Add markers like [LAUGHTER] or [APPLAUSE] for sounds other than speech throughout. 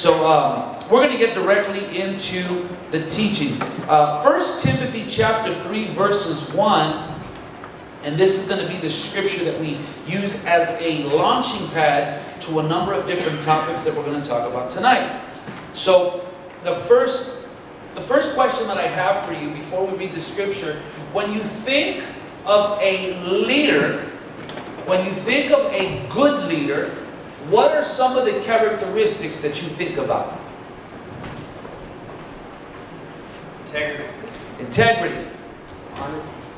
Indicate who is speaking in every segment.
Speaker 1: So um, we're going to get directly into the teaching. Uh, 1 Timothy chapter 3 verses 1 and this is going to be the scripture that we use as a launching pad to a number of different topics that we're going to talk about tonight. So the first the first question that I have for you before we read the scripture, when you think of a leader, when you think of a good leader, what are some of the characteristics that you think about?
Speaker 2: Integrity.
Speaker 1: Integrity,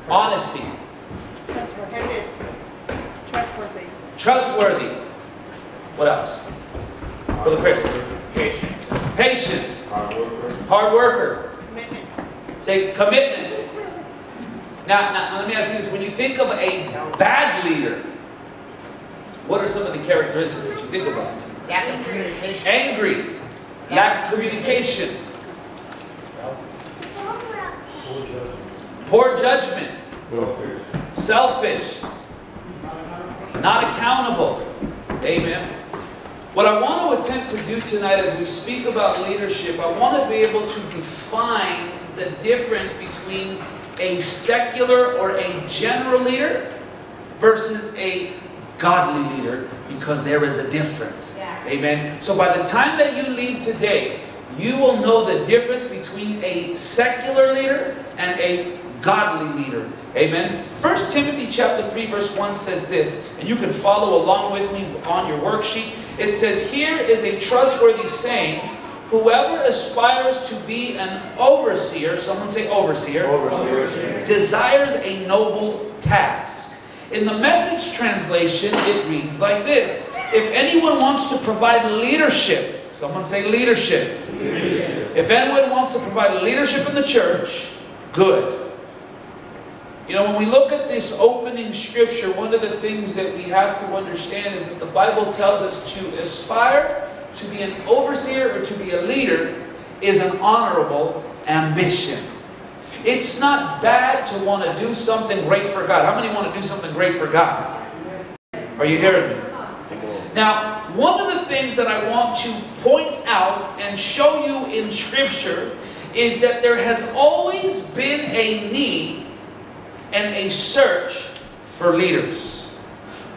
Speaker 1: honesty,
Speaker 3: Trustworthy. Trustworthy.
Speaker 1: trustworthy. What else? Brother Chris.
Speaker 2: Patience.
Speaker 1: Patience,
Speaker 4: Hard worker.
Speaker 1: hard worker.
Speaker 3: Commitment.
Speaker 1: Say commitment. Now, now, let me ask you this. When you think of a bad leader, what are some of the characteristics that you think about?
Speaker 2: Lack of communication.
Speaker 1: Angry, lack of communication, poor judgment,
Speaker 4: Selfish.
Speaker 1: selfish, not accountable. Amen. What I want to attempt to do tonight as we speak about leadership, I want to be able to define the difference between a secular or a general leader versus a godly leader because there is a difference.
Speaker 3: Yeah.
Speaker 1: Amen. So by the time that you leave today, you will know the difference between a secular leader and a godly leader. Amen. 1 Timothy chapter 3 verse 1 says this, and you can follow along with me on your worksheet. It says, Here is a trustworthy saying, whoever aspires to be an overseer, someone say overseer,
Speaker 4: Overseer.
Speaker 1: desires a noble task. In the message translation, it reads like this If anyone wants to provide leadership, someone say leadership. If anyone wants to provide leadership in the church, good. You know, when we look at this opening scripture, one of the things that we have to understand is that the Bible tells us to aspire to be an overseer or to be a leader is an honorable ambition. It's not bad to want to do something great for God. How many want to do something great for God? Are you hearing me? Now, one of the things that I want to point out and show you in Scripture is that there has always been a need and a search for leaders.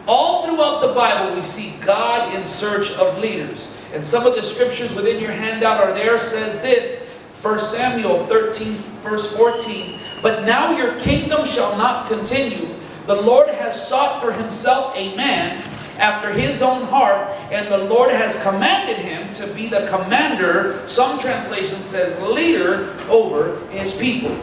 Speaker 1: All throughout the Bible, we see God in search of leaders. And some of the scriptures within your handout are there says this 1 Samuel 13, verse 14. But now your kingdom shall not continue. The Lord has sought for himself a man after his own heart, and the Lord has commanded him to be the commander, some translation says leader, over his people.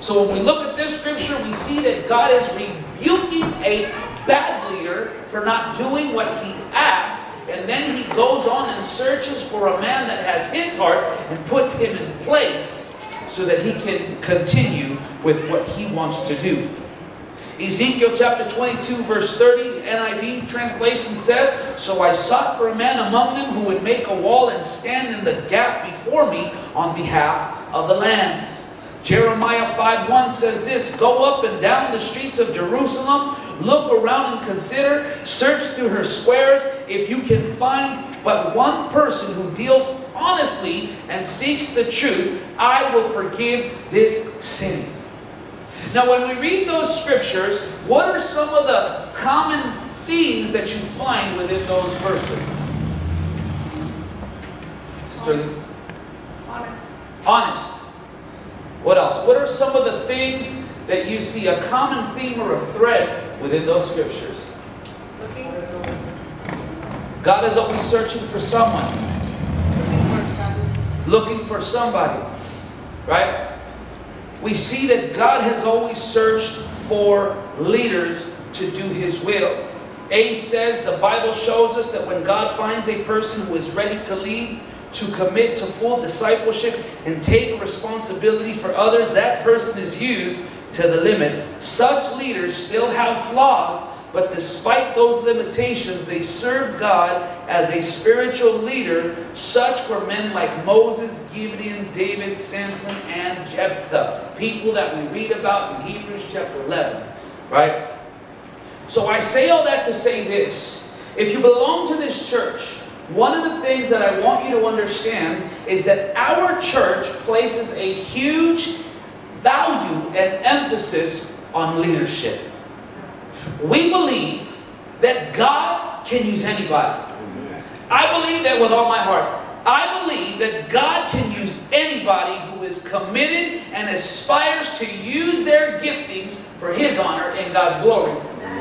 Speaker 1: So when we look at this scripture, we see that God is rebuking a bad leader for not doing what he asked, and then he goes on and searches for a man that has his heart and puts him in place so that he can continue with what he wants to do. Ezekiel chapter 22, verse 30, NIV translation says, So I sought for a man among them who would make a wall and stand in the gap before me on behalf of the land. Jeremiah 5:1 says this, Go up and down the streets of Jerusalem, look around and consider, search through her squares, if you can find but one person who deals honestly and seeks the truth, I will forgive this sin. Now, when we read those scriptures, what are some of the common themes that you find within those verses? Sister
Speaker 3: Honest.
Speaker 1: Honest. What else? What are some of the things that you see a common theme or a thread within those scriptures? God is always searching for someone,
Speaker 3: Looking for
Speaker 1: somebody, right? We see that God has always searched for leaders to do His will. A says the Bible shows us that when God finds a person who is ready to lead, to commit to full discipleship, and take responsibility for others, that person is used to the limit. Such leaders still have flaws, but despite those limitations, they serve God as a spiritual leader. Such were men like Moses, Gideon, David, Samson, and Jephthah. People that we read about in Hebrews chapter 11, right? So I say all that to say this. If you belong to this church, one of the things that I want you to understand is that our church places a huge value and emphasis on leadership. We believe that God can use anybody. I believe that with all my heart. I believe that God can use anybody who is committed and aspires to use their giftings for His honor and God's glory.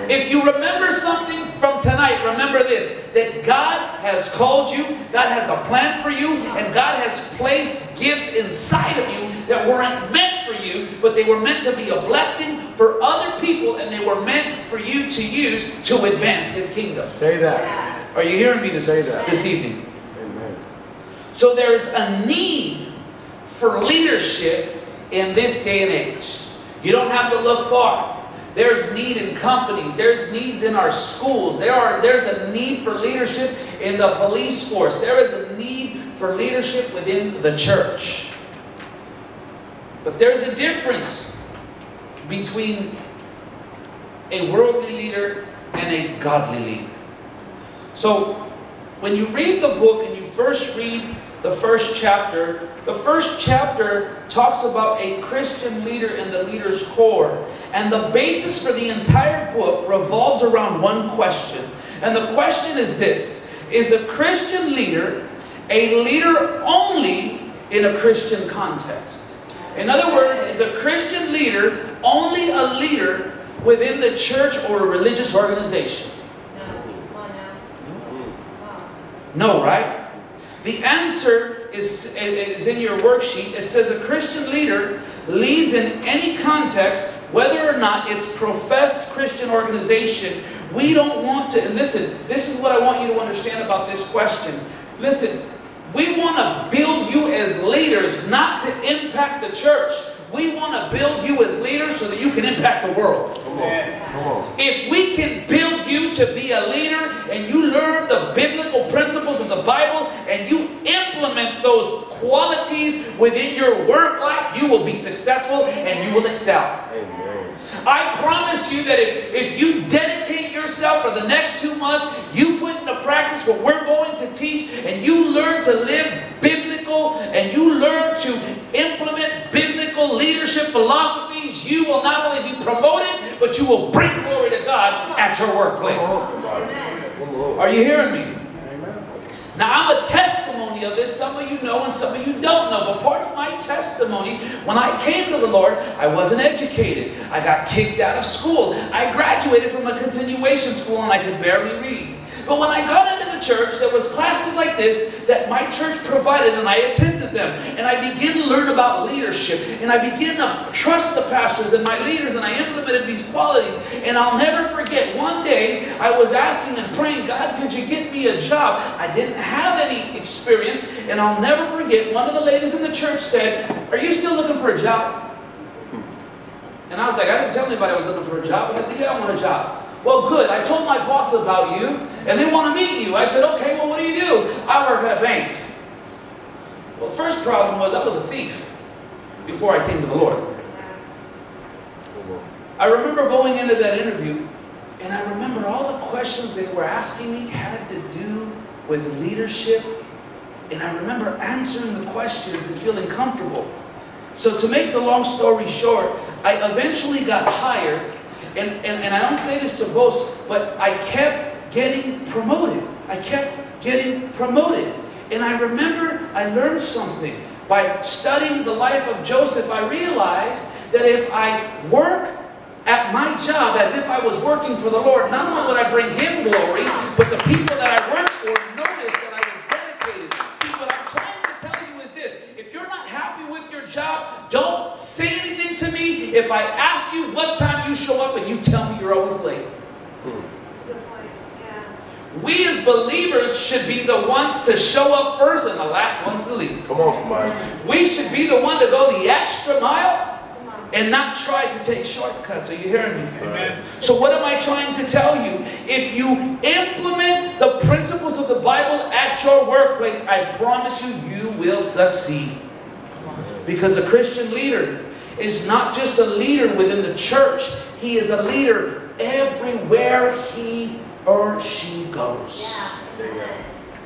Speaker 1: If you remember something from tonight, remember this that God has called you, God has a plan for you, and God has placed gifts inside of you that weren't meant for you, but they were meant to be a blessing for other people, and they were meant for you to use to advance His kingdom.
Speaker 4: Say that.
Speaker 1: Are you hearing me this,
Speaker 4: Say that.
Speaker 1: this evening?
Speaker 4: Amen.
Speaker 1: So there's a need for leadership in this day and age. You don't have to look far. There's need in companies. There's needs in our schools. There are, there's a need for leadership in the police force. There is a need for leadership within the church. But there's a difference between a worldly leader and a godly leader. So when you read the book and you first read the first chapter, the first chapter talks about a Christian leader and the leader's core. And the basis for the entire book revolves around one question. And the question is this Is a Christian leader a leader only in a Christian context? In other words, is a Christian leader only a leader within the church or a religious organization? No, right? The answer is, is in your worksheet. It says a Christian leader leads in any context, whether or not it's professed Christian organization. We don't want to, and listen, this is what I want you to understand about this question. Listen, we want to build you as leaders, not to impact the church. We want to build you as leaders so that you can impact the world.
Speaker 4: Come on. Come on.
Speaker 1: If we can build you to be a leader and you learn the biblical principles of the Bible and you implement those qualities within your work life, you will be successful and you will excel.
Speaker 4: Amen.
Speaker 1: I promise you that if, if you dedicate yourself for the next two months, you put into practice what we're going to teach, and you learn to live biblical, and you learn to implement biblical leadership philosophies, you will not only be promoted, but you will bring glory to God at your workplace.
Speaker 4: Come on, somebody. Come on.
Speaker 1: Are you hearing me? Now, I'm a testimony of this. Some of you know and some of you don't know. But part of my testimony, when I came to the Lord, I wasn't educated. I got kicked out of school. I graduated from a continuation school and I could barely read. But when I got into church, there was classes like this that my church provided and I attended them. And I began to learn about leadership. And I began to trust the pastors and my leaders and I implemented these qualities. And I'll never forget, one day I was asking and praying, God, could you get me a job? I didn't have any experience. And I'll never forget, one of the ladies in the church said, Are you still looking for a job? And I was like, I didn't tell anybody I was looking for a job, And I said, Yeah, I want a job. Well, good. I told my boss about you, and they want to meet you. I said, Okay, well, what do you do? I work at a bank. Well, first problem was I was a thief before I came to the Lord. I remember going into that interview, and I remember all the questions they were asking me had to do with leadership, and I remember answering the questions and feeling comfortable. So, to make the long story short, I eventually got hired, and, and, and I don't say this to boast, but I kept getting promoted. I kept getting promoted. And I remember I learned something. By studying the life of Joseph, I realized that if I work at my job as if I was working for the Lord, not only would I bring Him glory, but the people that I work for notice that I was dedicated. See, what I'm trying to tell you is this if you're not happy with your job, don't say anything to me if I ask you what time you show up and you tell me you're always late. Hmm. We as believers should be the ones to show up first and the last ones to leave.
Speaker 4: Come on, somebody.
Speaker 1: We should be the one to go the extra mile and not try to take shortcuts. Are you hearing me?
Speaker 4: Amen.
Speaker 1: So, what am I trying to tell you? If you implement the principles of the Bible at your workplace, I promise you, you will succeed. Because a Christian leader is not just a leader within the church, he is a leader everywhere he or she goes.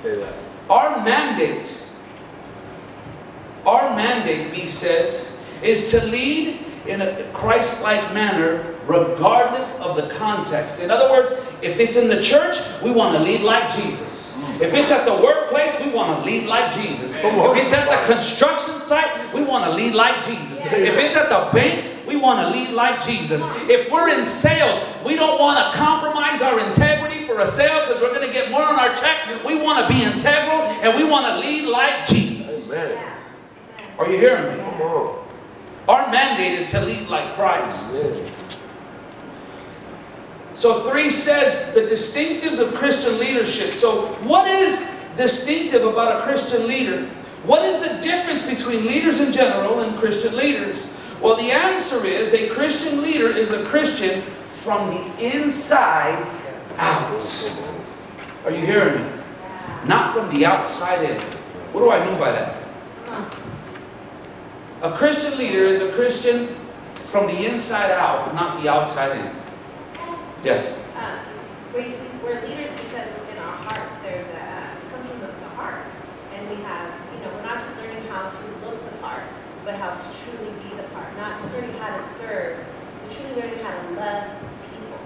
Speaker 4: That.
Speaker 1: Our mandate, our mandate, B says, is to lead in a Christ like manner regardless of the context. In other words, if it's in the church, we want to lead like Jesus. If it's at the workplace, we want to lead like Jesus. If it's at the construction site, we want to lead like Jesus. If it's at the bank, we want to lead like Jesus. If we're in sales, we don't want to compromise our integrity for a sale because we're going to get more on our check. We want to be integral and we want to lead like Jesus.
Speaker 4: Amen.
Speaker 1: Are you hearing me? Our mandate is to lead like Christ. So three says the distinctives of Christian leadership. So what is distinctive about a Christian leader? What is the difference between leaders in general and Christian leaders? Well, the answer is a Christian leader is a Christian from the inside out. Are you hearing me? Not from the outside in. What do I mean by that? A Christian leader is a Christian from the inside out, not the outside in. Yes.
Speaker 5: Um, we, we're leaders because within our hearts, there's a, uh, comes from the, the heart. And we have, you know, we're not just learning how to look the part, but how to truly be the part. Not just learning how to serve, but truly learning how to love people.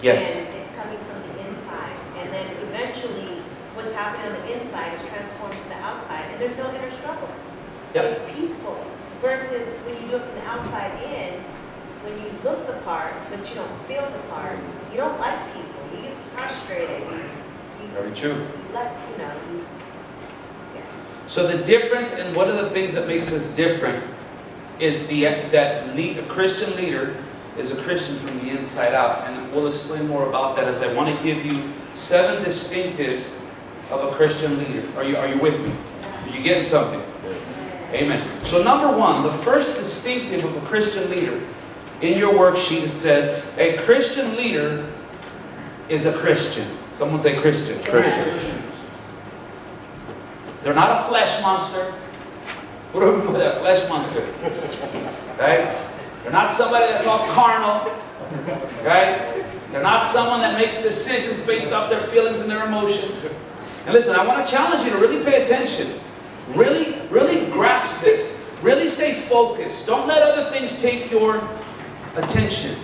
Speaker 1: Yes.
Speaker 5: And it's coming from the inside. And then eventually, what's happening on the inside is transformed to the outside. And there's no inner struggle.
Speaker 1: Yep.
Speaker 5: It's peaceful. Versus when you do it from the outside in, when you look the part, but you don't feel the part, you don't like people, you get frustrated, you, you,
Speaker 1: Very true.
Speaker 5: you let, you know, you, yeah.
Speaker 1: So the difference and one of the things that makes us different is the that lead, a Christian leader is a Christian from the inside out, and we'll explain more about that as I want to give you seven distinctives of a Christian leader. Are you are you with me? Are you getting something? Amen. So number one, the first distinctive of a Christian leader in your worksheet it says a Christian leader is a Christian. Someone say Christian.
Speaker 4: Christian.
Speaker 1: They're not a flesh monster. What do we mean by that? Flesh monster. Right? They're not somebody that's all carnal. Right? They're not someone that makes decisions based off their feelings and their emotions. And listen, I want to challenge you to really pay attention. Really, really grasp this. Really stay focused. Don't let other things take your attention.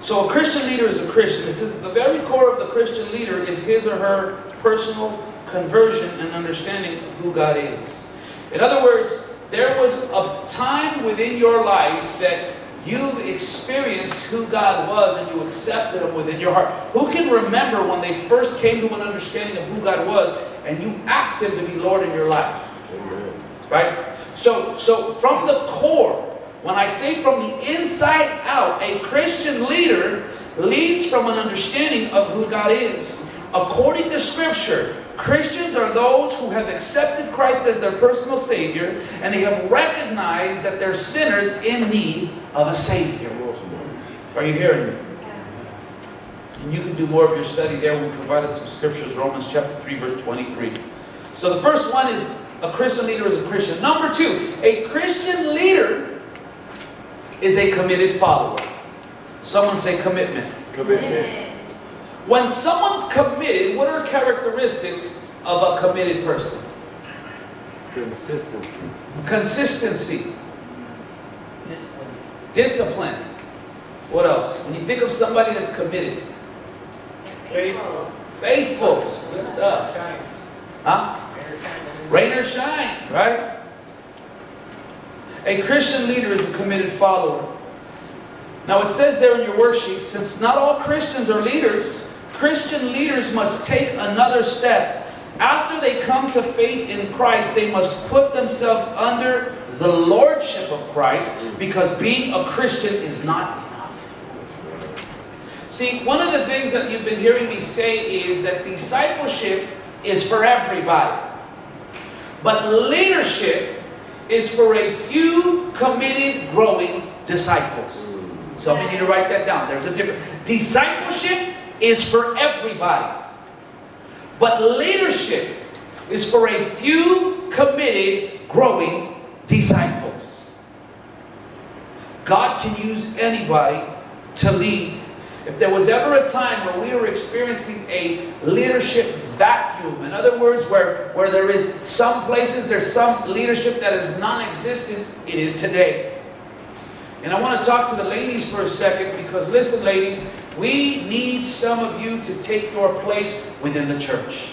Speaker 1: So a Christian leader is a Christian. This is the very core of the Christian leader is his or her personal conversion and understanding of who God is. In other words, there was a time within your life that you've experienced who God was and you accepted Him within your heart. Who can remember when they first came to an understanding of who God was and you asked Him to be Lord in your life?
Speaker 4: Amen.
Speaker 1: Right? So, so from the core, when I say from the inside out, a Christian leader leads from an understanding of who God is. According to Scripture, Christians are those who have accepted Christ as their personal Savior and they have recognized that they're sinners in need of a Savior. Are you hearing me? And you can do more of your study there. We provided some scriptures, Romans chapter 3, verse 23. So the first one is a Christian leader is a Christian. Number two, a Christian leader is a committed follower. Someone say commitment.
Speaker 4: Commitment.
Speaker 1: When someone's committed, what are characteristics of a committed person?
Speaker 4: Consistency.
Speaker 1: Consistency,
Speaker 2: Discipline.
Speaker 1: discipline. What else? When you think of somebody that's committed,
Speaker 2: Faithful.
Speaker 1: faithful, good stuff. Huh? Rain or shine, right? A Christian leader is a committed follower. Now it says there in your worksheet, since not all Christians are leaders, Christian leaders must take another step. After they come to faith in Christ, they must put themselves under the lordship of Christ because being a Christian is not enough. See, one of the things that you've been hearing me say is that discipleship is for everybody. But leadership is for a few committed, growing disciples. Some of you need to write that down. There's a difference. Discipleship is for everybody. But leadership is for a few committed, growing disciples. God can use anybody to lead. If there was ever a time where we were experiencing a leadership vacuum, in other words, where, where there is some places, there's some leadership that is non-existence, it is today. And I want to talk to the ladies for a second because listen, ladies, we need some of you to take your place within the church.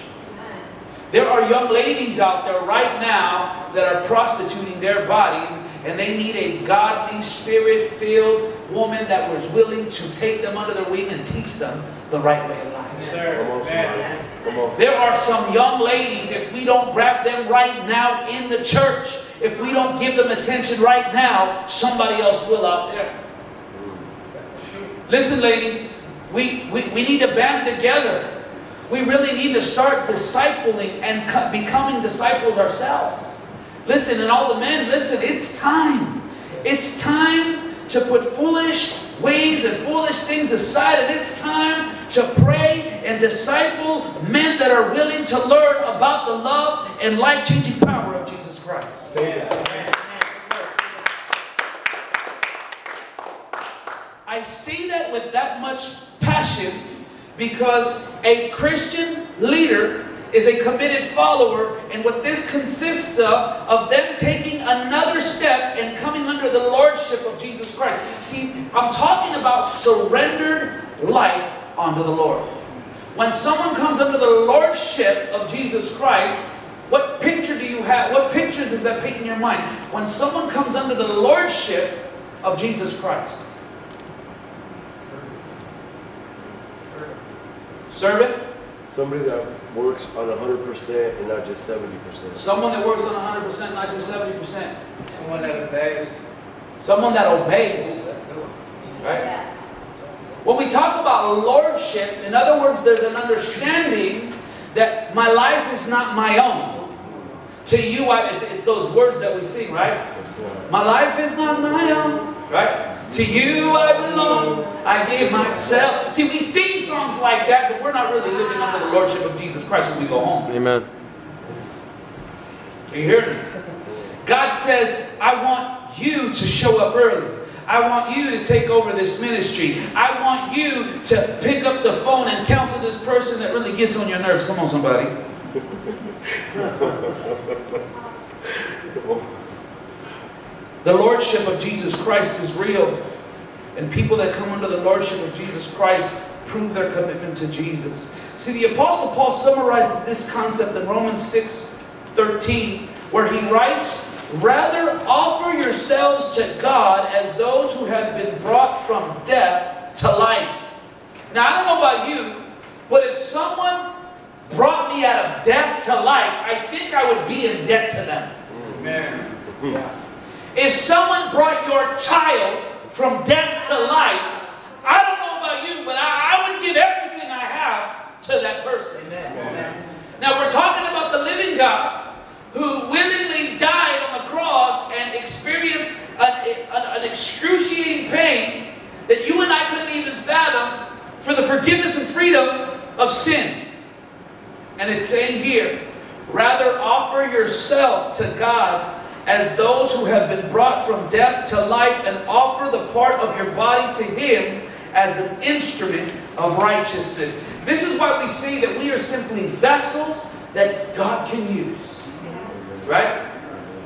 Speaker 1: There are young ladies out there right now that are prostituting their bodies and they need a godly, spirit-filled woman that was willing to take them under their wing and teach them the right way of life.
Speaker 4: Come
Speaker 1: There are some young ladies, if we don't grab them right now in the church, if we don't give them attention right now, somebody else will out there. Listen, ladies, we, we, we need to band together. We really need to start discipling and co- becoming disciples ourselves. Listen, and all the men, listen, it's time. It's time to put foolish ways and foolish things aside, and it's time to pray and disciple men that are willing to learn about the love and life changing power of Jesus Christ. I say that with that much passion because a Christian leader is a committed follower, and what this consists of, of them taking another step and coming under the lordship of Jesus Christ. See, I'm talking about surrendered life unto the Lord. When someone comes under the lordship of Jesus Christ, what picture do you have? What pictures does that paint in your mind? When someone comes under the lordship of Jesus Christ. Servant,
Speaker 4: Somebody that works on hundred percent and not just seventy percent.
Speaker 1: someone that works on 100%, not just 70%.
Speaker 2: Someone that obeys.
Speaker 1: Someone that obeys. Right?
Speaker 5: Yeah.
Speaker 1: When we talk about lordship, in other words, there's an understanding that my life is not my own. To you, I, it's, it's those words that we sing, right? My life is not my own, right? To you I belong, I give myself. See, we sing songs like that, but we're not really living under the lordship of Jesus Christ when we go home.
Speaker 6: Amen.
Speaker 1: Are you hearing me? God says, I want you to show up early. I want you to take over this ministry. I want you to pick up the phone and counsel this person that really gets on your nerves. Come on, somebody. [LAUGHS] The Lordship of Jesus Christ is real. And people that come under the Lordship of Jesus Christ prove their commitment to Jesus. See, the Apostle Paul summarizes this concept in Romans 6 13, where he writes, Rather offer yourselves to God as those who have been brought from death to life. Now, I don't know about you, but if someone brought me out of death to life, I think I would be in debt to them.
Speaker 2: Amen. [LAUGHS]
Speaker 1: If someone brought your child from death to life, I don't know about you, but I, I would give everything I have to that person.
Speaker 2: Amen. Amen.
Speaker 1: Now we're talking about the living God who willingly died on the cross and experienced an, an, an excruciating pain that you and I couldn't even fathom for the forgiveness and freedom of sin. And it's saying here, rather offer yourself to God as those who have been brought from death to life and offer the part of your body to Him as an instrument of righteousness. This is why we say that we are simply vessels that God can use. Right?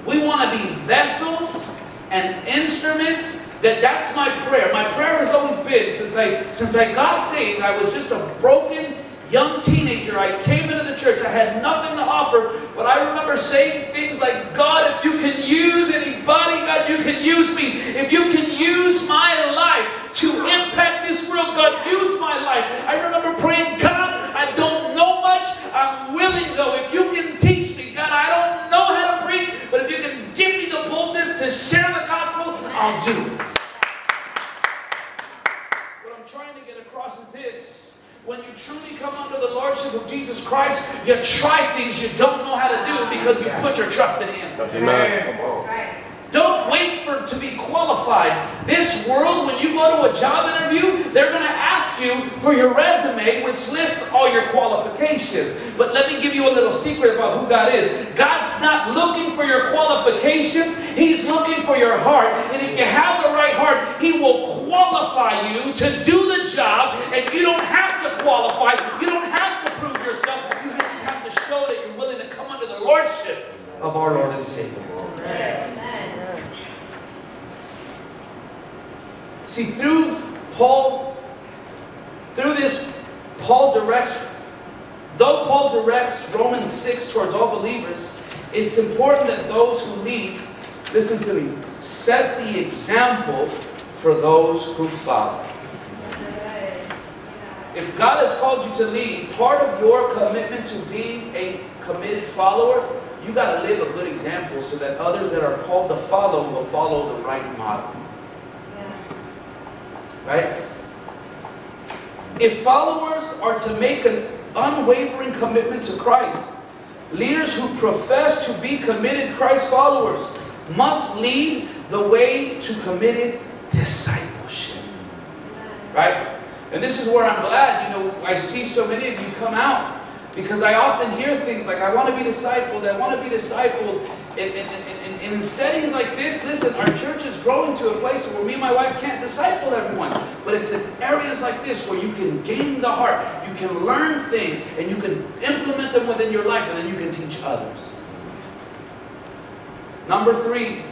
Speaker 1: We want to be vessels and instruments that that's my prayer. My prayer has always been since I since I got saved, I was just a broken young teenager. I came into the church. I had nothing to offer, but I remember saying things like, God, if you can use anybody, God, you can use me. If you can use my life to impact this world, God, use my life. I remember praying, God, I don't know much. I'm willing though. If you can teach me, God, I don't know how to preach, but if you can give me the boldness to share the gospel, I'll do it. What I'm trying to get across is this. When you truly come under the lordship of Jesus Christ, you try things you don't know how to do because you put your trust in Him.
Speaker 4: That's
Speaker 6: Amen.
Speaker 1: Don't wait for to be qualified. This world, when you go to a job interview, they're going to ask you for your resume, which lists all your qualifications. But let me give you a little secret about who God is. God's not looking for your qualifications, He's looking for your heart. And if you have the right heart, He will qualify you to do the job, and you don't have to qualify. You don't have to prove yourself. You just have to show that you're willing to come under the lordship of our Lord and Savior.
Speaker 5: Amen.
Speaker 1: See, through Paul, through this, Paul directs, though Paul directs Romans 6 towards all believers, it's important that those who lead, listen to me, set the example for those who follow. If God has called you to lead, part of your commitment to being a committed follower, you got to live a good example so that others that are called to follow will follow the right model. Right? If followers are to make an unwavering commitment to Christ, leaders who profess to be committed Christ followers must lead the way to committed discipleship. Right? And this is where I'm glad, you know, I see so many of you come out because I often hear things like, I want to be discipled, I want to be discipled. And, and, and in settings like this, listen, our church is growing to a place where me and my wife can't disciple everyone. But it's in areas like this where you can gain the heart, you can learn things, and you can implement them within your life, and then you can teach others. Number three,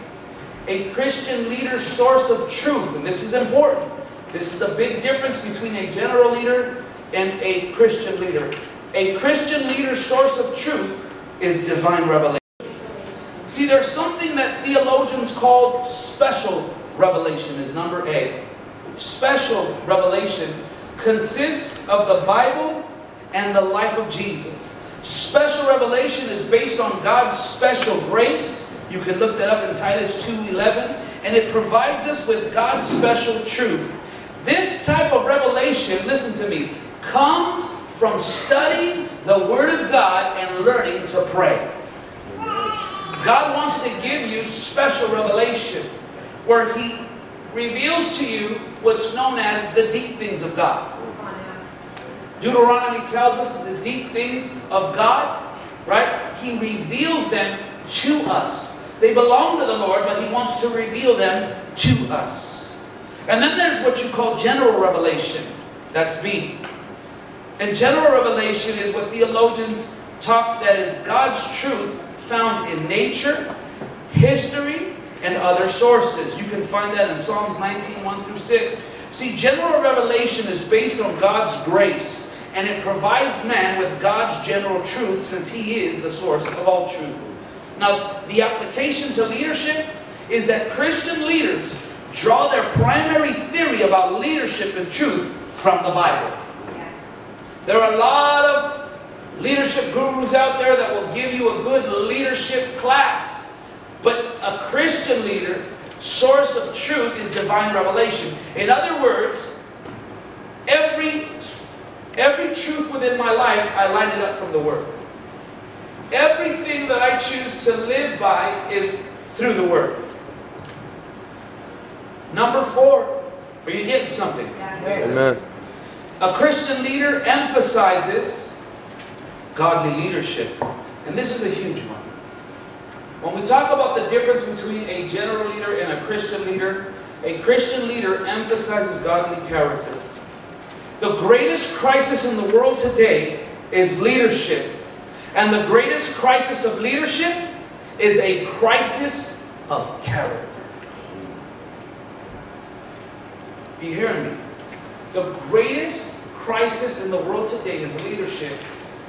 Speaker 1: a Christian leader's source of truth, and this is important. This is a big difference between a general leader and a Christian leader. A Christian leader's source of truth is divine revelation. See, there's something that theologians call special revelation, is number A. Special revelation consists of the Bible and the life of Jesus. Special revelation is based on God's special grace. You can look that up in Titus 2.11. And it provides us with God's special truth. This type of revelation, listen to me, comes from studying the Word of God and learning to pray. God wants to give you special revelation where He reveals to you what's known as the deep things of God. Deuteronomy tells us the deep things of God, right? He reveals them to us. They belong to the Lord, but He wants to reveal them to us. And then there's what you call general revelation. That's me. And general revelation is what theologians talk that is God's truth found in nature, history, and other sources. You can find that in Psalms 19, 1 through 6. See, general revelation is based on God's grace, and it provides man with God's general truth since he is the source of all truth. Now, the application to leadership is that Christian leaders draw their primary theory about leadership and truth from the Bible. There are a lot of leadership gurus out there that will give you a good leadership class. But a Christian leader, source of truth is divine revelation. In other words, every, every truth within my life, I line it up from the Word. Everything that I choose to live by is through the Word. Number four, are you getting something?
Speaker 6: Amen.
Speaker 1: A Christian leader emphasizes godly leadership. And this is a huge one. When we talk about the difference between a general leader and a Christian leader, a Christian leader emphasizes godly character. The greatest crisis in the world today is leadership. And the greatest crisis of leadership is a crisis of character. You hearing me? The greatest crisis in the world today is leadership.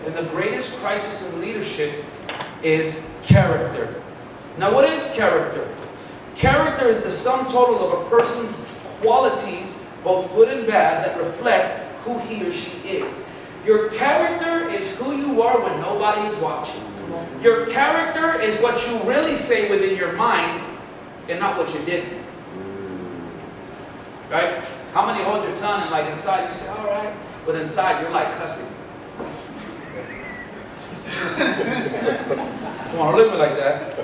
Speaker 1: And the greatest crisis in leadership is character. Now, what is character? Character is the sum total of a person's qualities, both good and bad, that reflect who he or she is. Your character is who you are when nobody is watching. Your character is what you really say within your mind and not what you did. Right? How many hold your tongue and like inside you say, all right, but inside you're like cussing. [LAUGHS] Come on, it like that.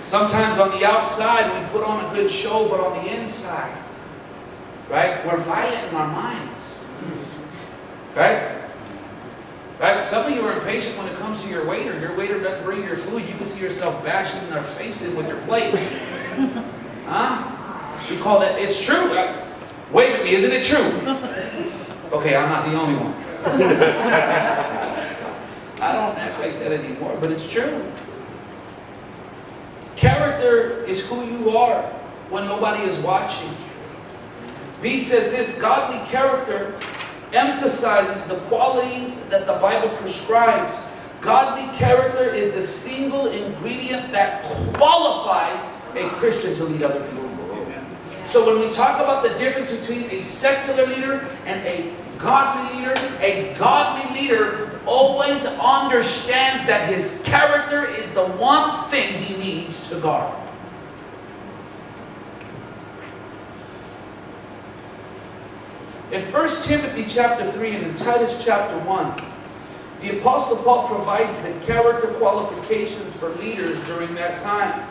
Speaker 1: Sometimes on the outside we put on a good show, but on the inside, right, we're violent in our minds. Right? Right? Some of you are impatient when it comes to your waiter. Your waiter doesn't bring your food. You can see yourself bashing their face in with your plate. [LAUGHS] huh? You call that, it's true. Uh, Wave at me, isn't it true? Okay, I'm not the only one. [LAUGHS] Like that anymore, but it's true. Character is who you are when nobody is watching. B says this godly character emphasizes the qualities that the Bible prescribes. Godly character is the single ingredient that qualifies a Christian to lead other people. So when we talk about the difference between a secular leader and a godly leader, a godly leader always understands that his character is the one thing he needs to guard. In 1 Timothy chapter 3 and in Titus chapter 1, the Apostle Paul provides the character qualifications for leaders during that time.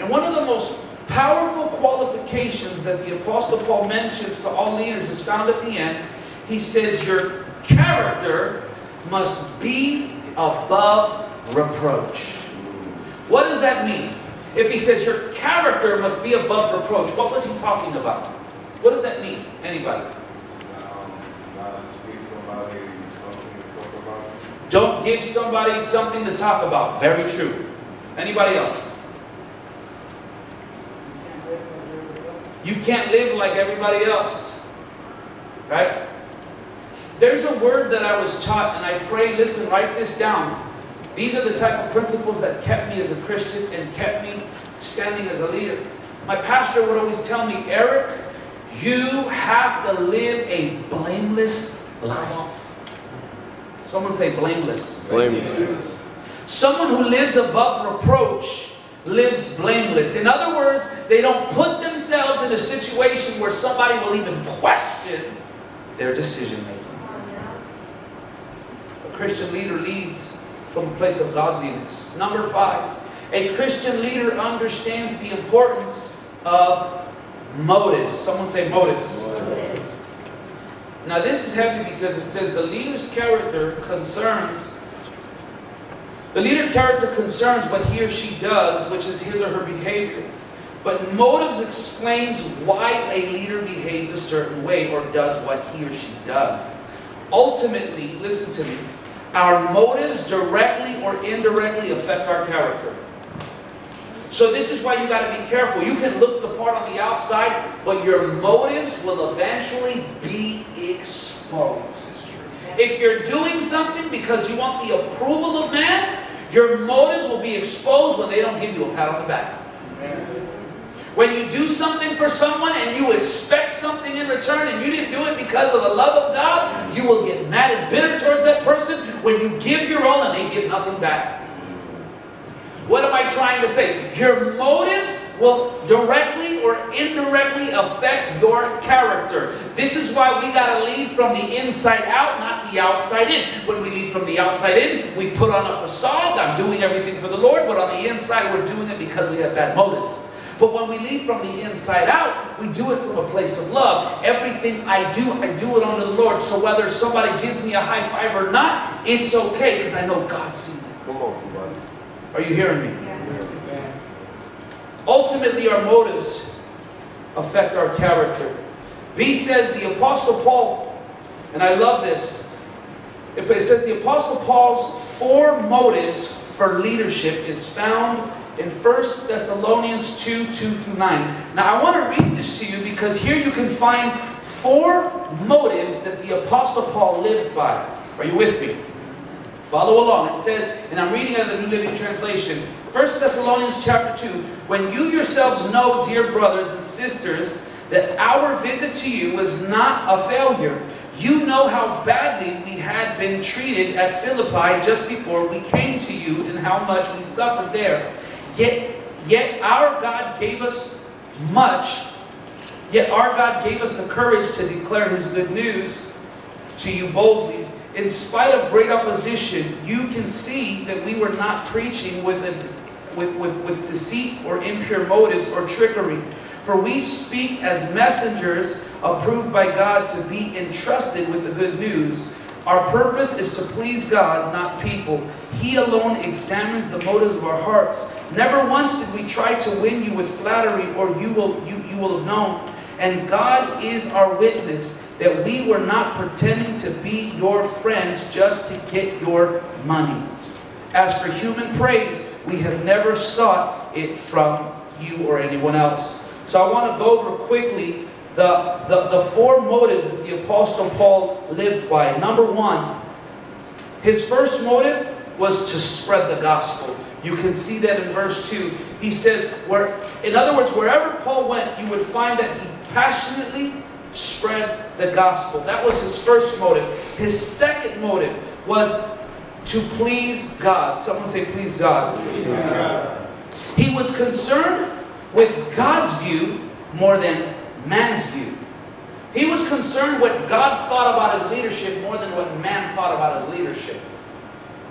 Speaker 1: And one of the most powerful qualifications that the Apostle Paul mentions to all leaders is found at the end. He says, Your character must be above reproach. What does that mean? If he says your character must be above reproach, what was he talking about? What does that mean? Anybody? Don't give somebody something to talk about. Very true. Anybody else? You can't live like everybody else. Right? There's a word that I was taught, and I pray, listen, write this down. These are the type of principles that kept me as a Christian and kept me standing as a leader. My pastor would always tell me, Eric, you have to live a blameless life. Someone say blameless.
Speaker 4: Blameless.
Speaker 1: Someone who lives above reproach lives blameless. In other words, they don't put themselves in a situation where somebody will even question their decision making. Christian leader leads from a place of godliness. Number five, a Christian leader understands the importance of motives. Someone say motives. Now this is heavy because it says the leader's character concerns the leader character concerns what he or she does, which is his or her behavior. But motives explains why a leader behaves a certain way or does what he or she does. Ultimately, listen to me, our motives directly or indirectly affect our character. So this is why you got to be careful. You can look the part on the outside, but your motives will eventually be exposed. If you're doing something because you want the approval of man, your motives will be exposed when they don't give you a pat on the back. When you do something for someone and you expect something in return and you didn't do it because of the love of God, you will get mad and bitter towards that person when you give your all and they give nothing back. What am I trying to say? Your motives will directly or indirectly affect your character. This is why we got to lead from the inside out, not the outside in. When we lead from the outside in, we put on a facade. I'm doing everything for the Lord, but on the inside, we're doing it because we have bad motives. But when we lead from the inside out, we do it from a place of love. Everything I do, I do it unto the Lord. So whether somebody gives me a high five or not, it's okay because I know God sees it.
Speaker 4: Come on, somebody.
Speaker 1: Are you hearing me? Ultimately, our motives affect our character. B says the Apostle Paul, and I love this. It says the Apostle Paul's four motives for leadership is found in 1 Thessalonians 2 2 through 9. Now, I want to read this to you because here you can find four motives that the Apostle Paul lived by. Are you with me? Follow along. It says, and I'm reading out of the New Living Translation, 1 Thessalonians chapter 2, when you yourselves know, dear brothers and sisters, that our visit to you was not a failure. You know how badly we had been treated at Philippi just before we came to you and how much we suffered there. Yet, yet our God gave us much, yet our God gave us the courage to declare his good news to you boldly. In spite of great opposition, you can see that we were not preaching with a with, with, with deceit or impure motives or trickery. For we speak as messengers approved by God to be entrusted with the good news. Our purpose is to please God, not people. He alone examines the motives of our hearts. Never once did we try to win you with flattery, or you will, you, you will have known. And God is our witness that we were not pretending to be your friends just to get your money. As for human praise, we have never sought it from you or anyone else. So I want to go over quickly the, the, the four motives that the Apostle Paul lived by. Number one, his first motive was to spread the gospel. You can see that in verse 2. He says, where, in other words, wherever Paul went, you would find that he passionately spread the gospel. That was his first motive. His second motive was to please God. Someone say, please God. Please God. He was concerned with God's view more than man's view. He was concerned what God thought about his leadership more than what man thought about his leadership.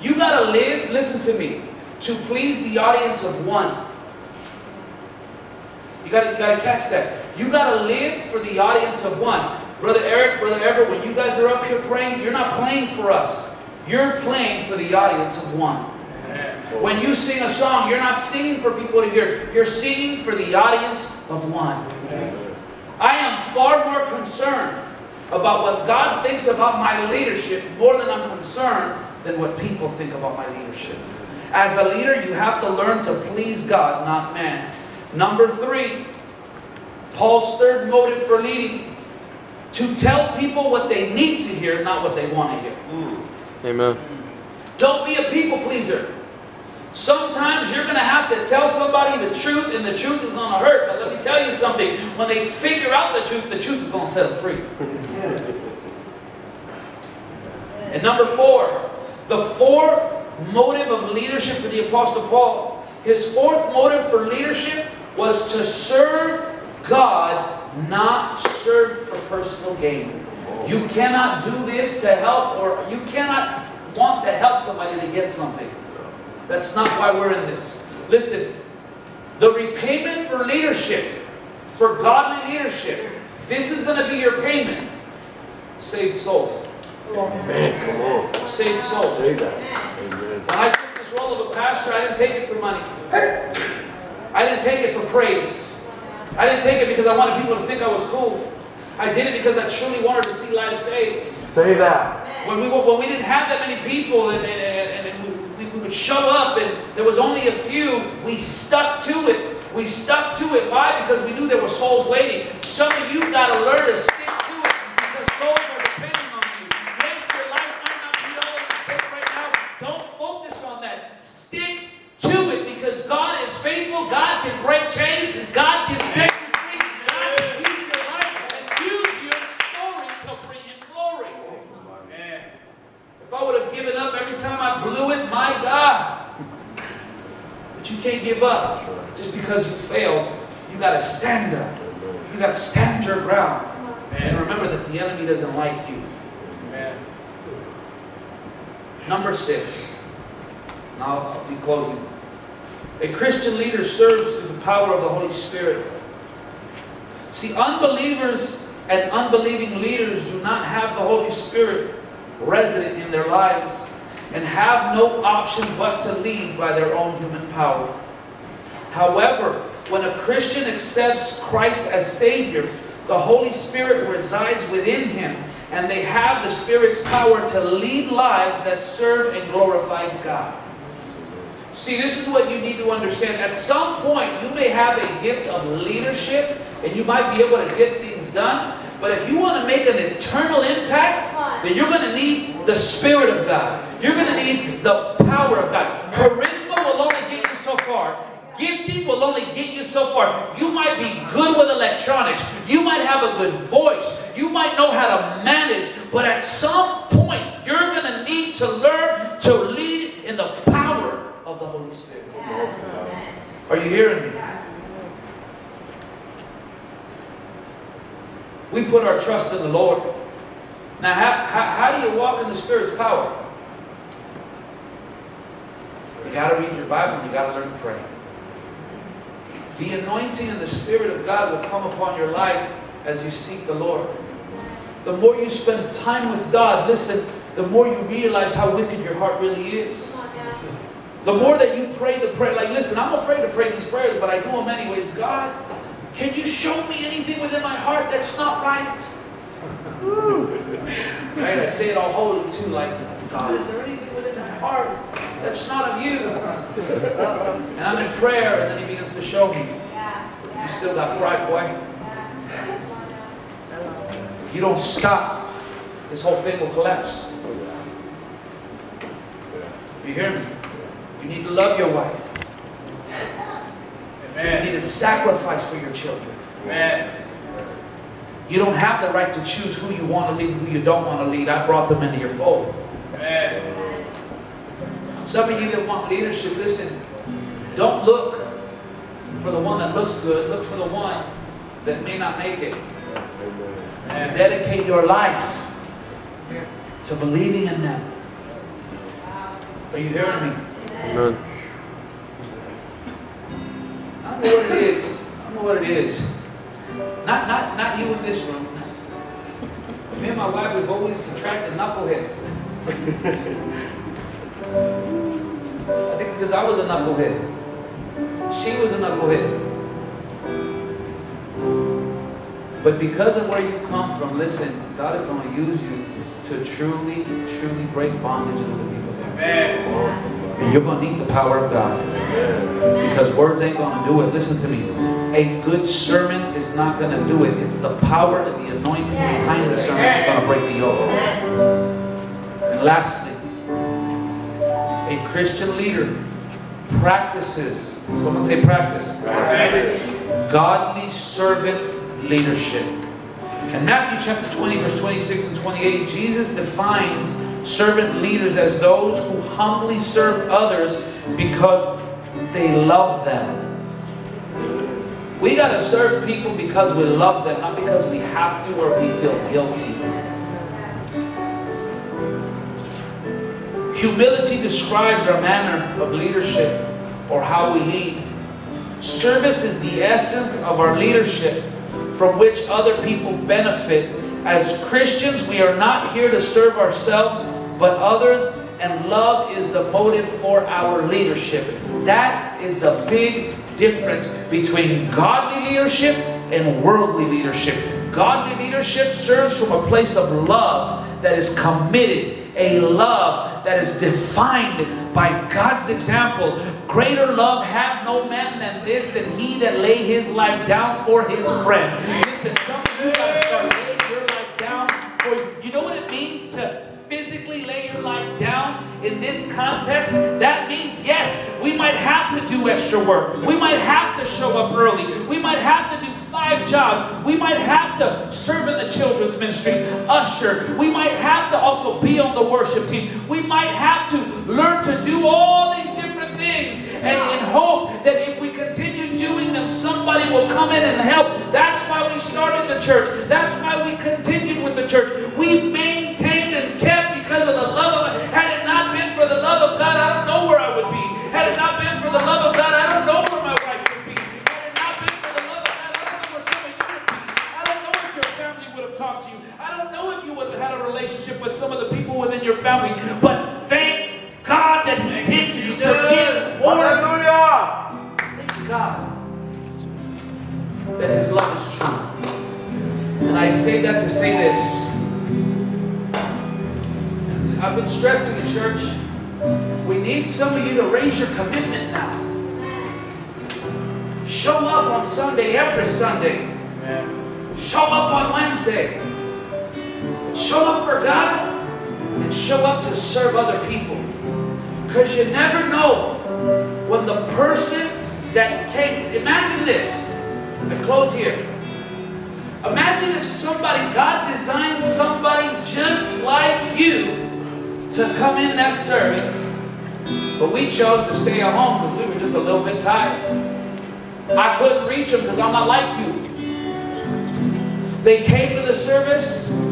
Speaker 1: You got to live, listen to me, to please the audience of one. You gotta, you gotta catch that. You got to live for the audience of one. Brother Eric, Brother Everett, when you guys are up here praying, you're not playing for us. You're playing for the audience of one. When you sing a song, you're not singing for people to hear. You're singing for the audience of one. I am far more concerned about what God thinks about my leadership more than I'm concerned than what people think about my leadership. As a leader, you have to learn to please God, not man. Number three, Paul's third motive for leading to tell people what they need to hear, not what they want to hear. Mm.
Speaker 6: Amen.
Speaker 1: Don't be a people pleaser. Sometimes you're going to have to tell somebody the truth, and the truth is going to hurt. But let me tell you something. When they figure out the truth, the truth is going to set them free. and number four, the fourth motive of leadership for the Apostle Paul, his fourth motive for leadership was to serve God, not serve for personal gain. You cannot do this to help, or you cannot want to help somebody to get something. That's not why we're in this. Listen, the repayment for leadership, for godly leadership, this is going to be your payment. Saved souls.
Speaker 4: Man, come on.
Speaker 1: Saved souls.
Speaker 4: Say that. Amen.
Speaker 1: When I took this role of a pastor, I didn't take it for money. I didn't take it for praise. I didn't take it because I wanted people to think I was cool. I did it because I truly wanted to see lives saved.
Speaker 4: Say that.
Speaker 1: When we, were, when we didn't have that many people and, and, and, and we, we would show up and there was only a few, we stuck to it. We stuck to it. Why? Because we knew there were souls waiting. Some of you got to learn to stick to it because souls are depending on you. Yes, your life might not be all in shape right now. Don't focus on that. Stick to it because God is faithful. God can break chains. God can set you free. God can use your life and use your story to bring Him glory. If I would have given up every time I blew it, my God. But you can't give up just because you failed. You got to stand up. You got to stand your ground. And remember that the enemy doesn't like you. Number six. Now I'll be closing. A Christian leader serves through the power of the Holy Spirit. See, unbelievers and unbelieving leaders do not have the Holy Spirit resident in their lives and have no option but to lead by their own human power. However, when a Christian accepts Christ as Savior, the Holy Spirit resides within him and they have the Spirit's power to lead lives that serve and glorify God. See, this is what you need to understand. At some point, you may have a gift of leadership and you might be able to get things done. But if you want to make an eternal impact, then you're going to need the Spirit of God. You're going to need the power of God. Charisma will only get you so far. Gifting will only get you so far. You might be good with electronics. You might have a good voice. You might know how to manage. But at some point, you're going to need to learn to lead in the power of the Holy Spirit. Are you hearing me? We put our trust in the Lord. Now, how, how, how do you walk in the Spirit's power? You got to read your Bible and you got to learn to pray. The anointing and the Spirit of God will come upon your life as you seek the Lord. The more you spend time with God, listen, the more you realize how wicked your heart really is.
Speaker 5: Come on now.
Speaker 1: The more that you pray the prayer, like listen, I'm afraid to pray these prayers, but I do them anyways. God, can you show me anything within my heart that's not right? [LAUGHS] right? I say it all holy too, like, God, is there anything within my heart that's not of you? And I'm in prayer, and then He begins to show me. You still got pride, boy.
Speaker 5: yeah. Come on now.
Speaker 1: If you don't stop, this whole thing will collapse. You hear me? You need to love your wife. You need to sacrifice for your children.
Speaker 2: Amen.
Speaker 1: You don't have the right to choose who you want to lead and who you don't want to lead. I brought them into your fold.
Speaker 2: Amen.
Speaker 1: Some of you that want leadership, listen, don't look for the one that looks good. Look for the one that may not make it. And dedicate your life to believing in them. Are you hearing me?
Speaker 6: Amen.
Speaker 1: I don't know what it is. I don't know what it is. Not, not, not you in this room. Me and my wife we've always attracted knuckleheads. [LAUGHS] I think because I was a knucklehead. She was a knucklehead. But because of where you come from, listen, God is going to use you to truly, truly break bondages of the people's
Speaker 2: hands.
Speaker 1: And you're going to need the power of God. Because words ain't going to do it. Listen to me. A good sermon is not going to do it. It's the power and the anointing behind the sermon that's going to break the yoke. And lastly, a Christian leader practices, someone say practice, godly servant leadership. In Matthew chapter 20, verse 26 and 28, Jesus defines servant leaders as those who humbly serve others because they love them. We got to serve people because we love them, not because we have to or we feel guilty. Humility describes our manner of leadership or how we lead. Service is the essence of our leadership from which other people benefit. As Christians, we are not here to serve ourselves but others, and love is the motive for our leadership. That is the big difference between godly leadership and worldly leadership. Godly leadership serves from a place of love that is committed, a love that is defined by God's example. Greater love hath no man than this, than he that lay his life down for his friend. Listen, some of you gotta start laying your life down for you know what it means to physically lay your life down in this context, that means yes, we might have to do extra work. We might have to show up early. We might have to do five jobs. We might have to serve in the children's ministry, usher. We might have to also be on the worship team. We might have to learn to do all these different things and in hope that if we continue doing them, somebody will come in and help. That's why we started the church. That's why we continued with the church. We maintained and kept because of the love your family. But thank God that He did forgive more
Speaker 4: Hallelujah!
Speaker 1: Thank God that His love is true. And I say that to say this. I've been stressing in church. We need some of you to raise your commitment now. Show up on Sunday, every Sunday.
Speaker 2: Amen.
Speaker 1: Show up on Wednesday. Show up for God and show up to serve other people. Because you never know when the person that came, imagine this. I close here. Imagine if somebody, God designed somebody just like you to come in that service, but we chose to stay at home because we were just a little bit tired. I couldn't reach them because I'm not like you. They came to the service,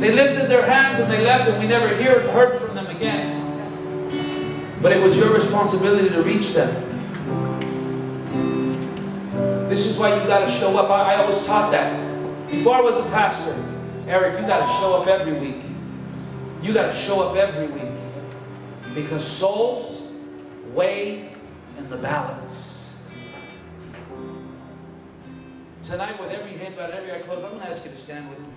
Speaker 1: they lifted their hands and they left, and we never hear, heard from them again. But it was your responsibility to reach them. This is why you got to show up. I, I always taught that. Before I was a pastor, Eric, you got to show up every week. You got to show up every week. Because souls weigh in the balance. Tonight, with every head bowed, every eye closed, I'm going to ask you to stand with me.